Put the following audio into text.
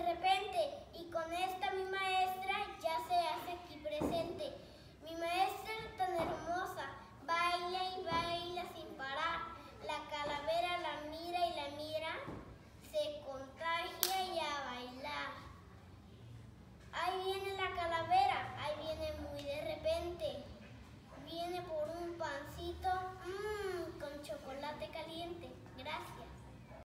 de repente